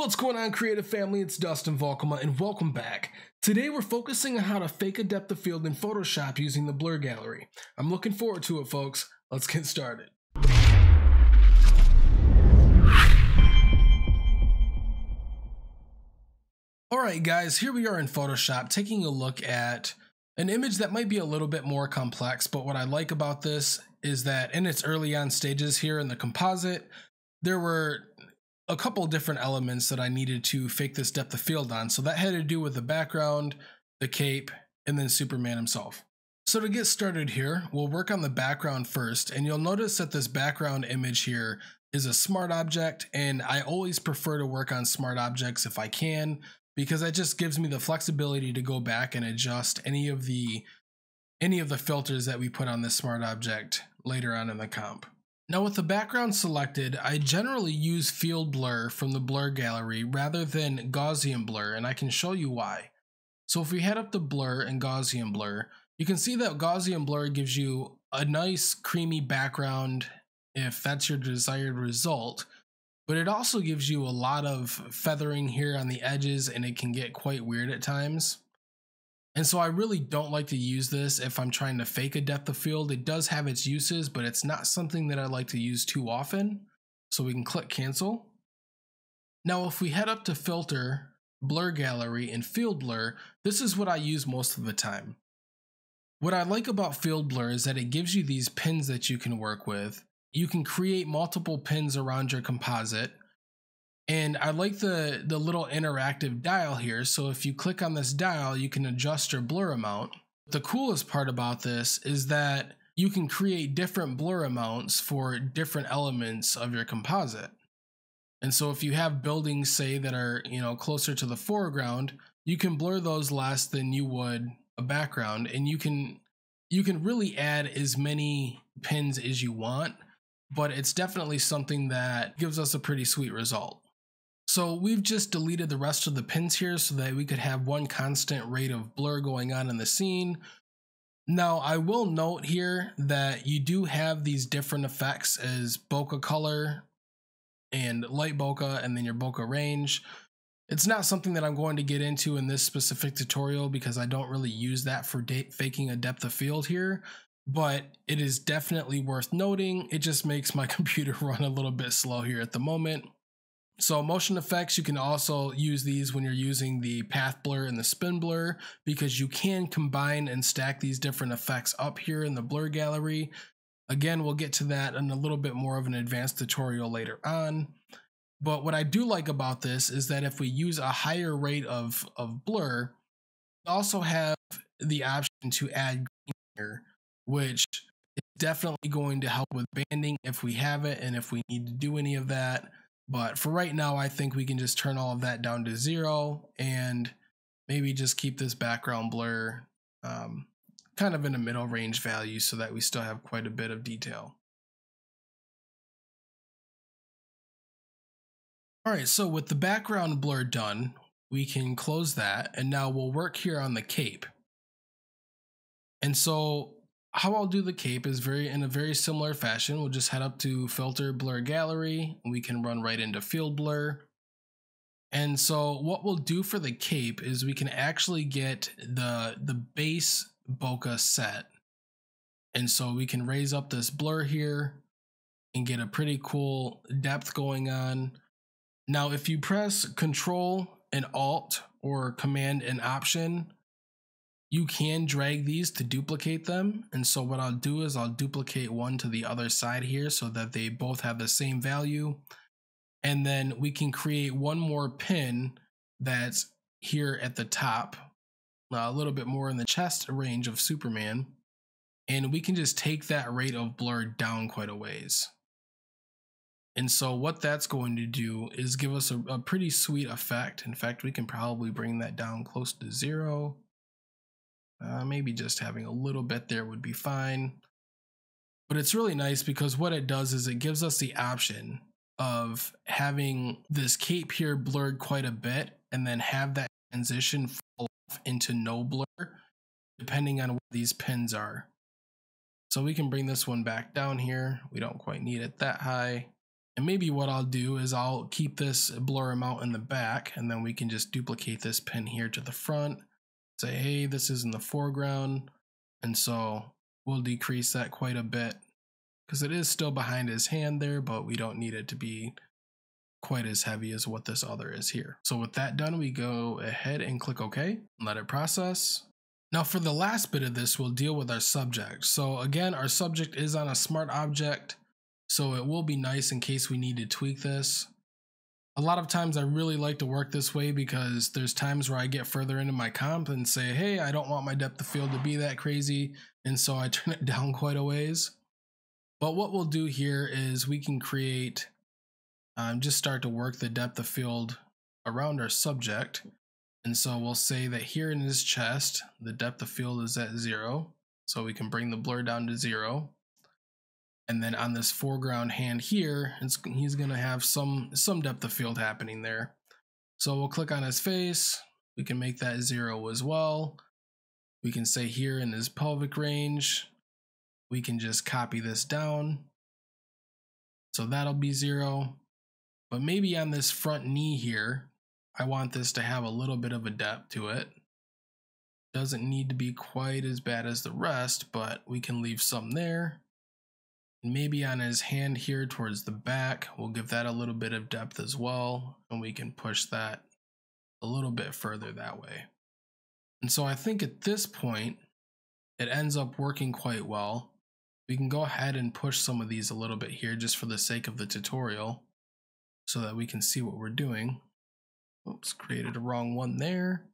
What's going on, creative family? It's Dustin Valkema, and welcome back. Today we're focusing on how to fake a depth of field in Photoshop using the blur gallery. I'm looking forward to it, folks. Let's get started. Alright guys, here we are in Photoshop taking a look at an image that might be a little bit more complex, but what I like about this is that in its early on stages here in the composite, there were a couple different elements that I needed to fake this depth of field on. So that had to do with the background, the cape, and then Superman himself. So to get started here, we'll work on the background first, and you'll notice that this background image here is a smart object, and I always prefer to work on smart objects if I can, because that just gives me the flexibility to go back and adjust any of the any of the filters that we put on this smart object later on in the comp. Now with the background selected, I generally use field blur from the blur gallery rather than Gaussian blur, and I can show you why. So if we head up to blur and Gaussian blur, you can see that Gaussian blur gives you a nice creamy background if that's your desired result, but it also gives you a lot of feathering here on the edges and it can get quite weird at times. And so I really don't like to use this if I'm trying to fake a depth of field. It does have its uses, but it's not something that I like to use too often. So we can click cancel. Now if we head up to filter, blur gallery, and field blur, this is what I use most of the time. What I like about field blur is that it gives you these pins that you can work with. You can create multiple pins around your composite and I like the, the little interactive dial here. So if you click on this dial, you can adjust your blur amount. The coolest part about this is that you can create different blur amounts for different elements of your composite. And so if you have buildings, say, that are, you know, closer to the foreground, you can blur those less than you would a background. And you can you can really add as many pins as you want, but it's definitely something that gives us a pretty sweet result. So we've just deleted the rest of the pins here so that we could have one constant rate of blur going on in the scene. Now I will note here that you do have these different effects as bokeh color and light bokeh and then your bokeh range. It's not something that I'm going to get into in this specific tutorial because I don't really use that for faking a depth of field here, but it is definitely worth noting. It just makes my computer run a little bit slow here at the moment. So motion effects, you can also use these when you're using the path blur and the spin blur because you can combine and stack these different effects up here in the blur gallery. Again, we'll get to that in a little bit more of an advanced tutorial later on. But what I do like about this is that if we use a higher rate of, of blur, we also have the option to add grain here, which is definitely going to help with banding if we have it and if we need to do any of that. But for right now, I think we can just turn all of that down to zero and maybe just keep this background blur um, kind of in a middle range value so that we still have quite a bit of detail. All right, so with the background blur done, we can close that and now we'll work here on the cape. And so how I'll do the cape is very in a very similar fashion. We'll just head up to filter blur gallery. We can run right into field blur. And so what we'll do for the cape is we can actually get the the base bokeh set. And so we can raise up this blur here and get a pretty cool depth going on. Now, if you press control and alt or command and option, you can drag these to duplicate them. And so what I'll do is I'll duplicate one to the other side here so that they both have the same value. And then we can create one more pin that's here at the top, uh, a little bit more in the chest range of Superman. And we can just take that rate of blur down quite a ways. And so what that's going to do is give us a, a pretty sweet effect. In fact, we can probably bring that down close to zero. Uh, maybe just having a little bit there would be fine. But it's really nice because what it does is it gives us the option of having this cape here blurred quite a bit and then have that transition fall off into no blur depending on where these pins are. So we can bring this one back down here. We don't quite need it that high. And maybe what I'll do is I'll keep this blur amount in the back and then we can just duplicate this pin here to the front. Say, hey, this is in the foreground. And so we'll decrease that quite a bit because it is still behind his hand there, but we don't need it to be quite as heavy as what this other is here. So with that done, we go ahead and click OK, let it process. Now for the last bit of this, we'll deal with our subject. So again, our subject is on a smart object, so it will be nice in case we need to tweak this. A lot of times I really like to work this way because there's times where I get further into my comp and say, hey, I don't want my depth of field to be that crazy. And so I turn it down quite a ways. But what we'll do here is we can create um, just start to work the depth of field around our subject. And so we'll say that here in his chest, the depth of field is at zero. So we can bring the blur down to zero. And then on this foreground hand here, he's gonna have some, some depth of field happening there. So we'll click on his face. We can make that zero as well. We can say here in his pelvic range, we can just copy this down. So that'll be zero. But maybe on this front knee here, I want this to have a little bit of a depth to it. Doesn't need to be quite as bad as the rest, but we can leave some there. Maybe on his hand here towards the back, we'll give that a little bit of depth as well. And we can push that a little bit further that way. And so I think at this point, it ends up working quite well. We can go ahead and push some of these a little bit here just for the sake of the tutorial so that we can see what we're doing. Oops, created a wrong one there.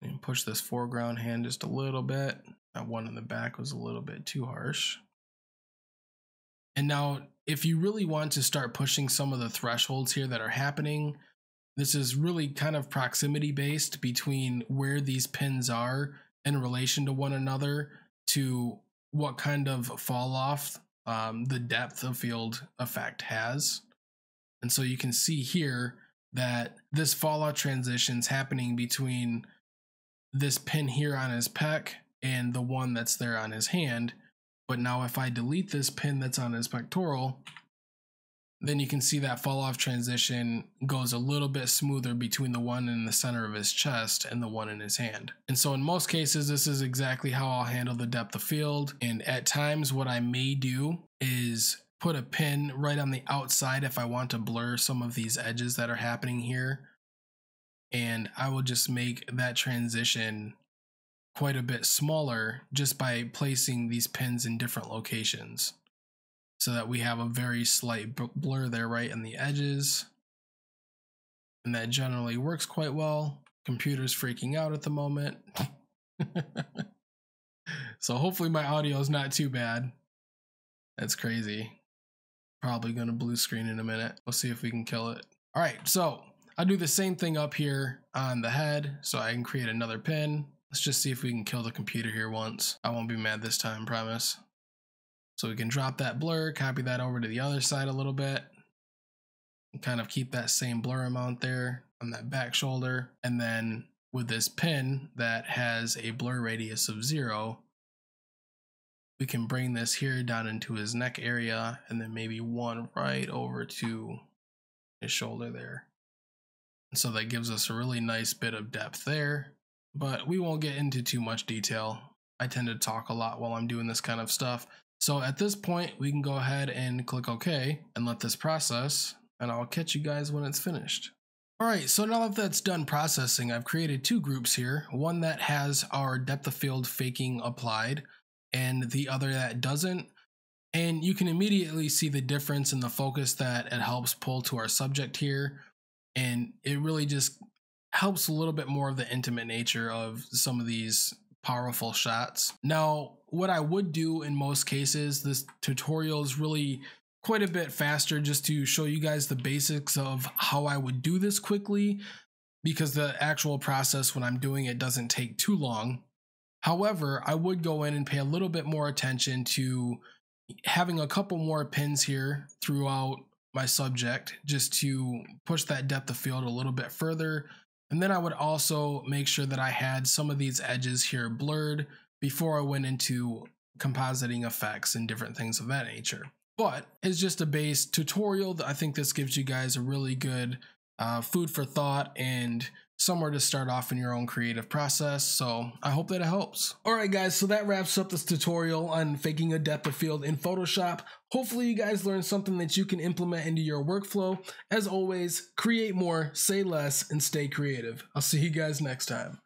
And push this foreground hand just a little bit. That one in the back was a little bit too harsh. And now, if you really want to start pushing some of the thresholds here that are happening, this is really kind of proximity based between where these pins are in relation to one another to what kind of fall off um, the depth of field effect has. And so you can see here that this fallout transition is happening between this pin here on his pec and the one that's there on his hand. But now if I delete this pin that's on his pectoral, then you can see that fall off transition goes a little bit smoother between the one in the center of his chest and the one in his hand. And so in most cases, this is exactly how I'll handle the depth of field. And at times what I may do is put a pin right on the outside if I want to blur some of these edges that are happening here. And I will just make that transition quite a bit smaller just by placing these pins in different locations so that we have a very slight blur there right in the edges. And that generally works quite well. Computer's freaking out at the moment. so hopefully my audio is not too bad. That's crazy. Probably gonna blue screen in a minute. We'll see if we can kill it. All right, so I'll do the same thing up here on the head so I can create another pin. Let's just see if we can kill the computer here once. I won't be mad this time, promise. So we can drop that blur, copy that over to the other side a little bit, and kind of keep that same blur amount there on that back shoulder. And then with this pin that has a blur radius of zero, we can bring this here down into his neck area and then maybe one right over to his shoulder there. And so that gives us a really nice bit of depth there, but we won't get into too much detail. I tend to talk a lot while I'm doing this kind of stuff. So at this point, we can go ahead and click OK and let this process, and I'll catch you guys when it's finished. Alright, so now that that's done processing, I've created two groups here. One that has our depth of field faking applied, and the other that doesn't. And you can immediately see the difference in the focus that it helps pull to our subject here. And it really just helps a little bit more of the intimate nature of some of these powerful shots. Now, what I would do in most cases, this tutorial is really quite a bit faster just to show you guys the basics of how I would do this quickly because the actual process when I'm doing it doesn't take too long. However, I would go in and pay a little bit more attention to having a couple more pins here throughout my subject just to push that depth of field a little bit further. And then I would also make sure that I had some of these edges here blurred before I went into compositing effects and different things of that nature. but it's just a base tutorial. I think this gives you guys a really good uh, food for thought and somewhere to start off in your own creative process. So I hope that it helps. All right, guys, so that wraps up this tutorial on faking a depth of field in Photoshop. Hopefully you guys learned something that you can implement into your workflow. As always, create more, say less, and stay creative. I'll see you guys next time.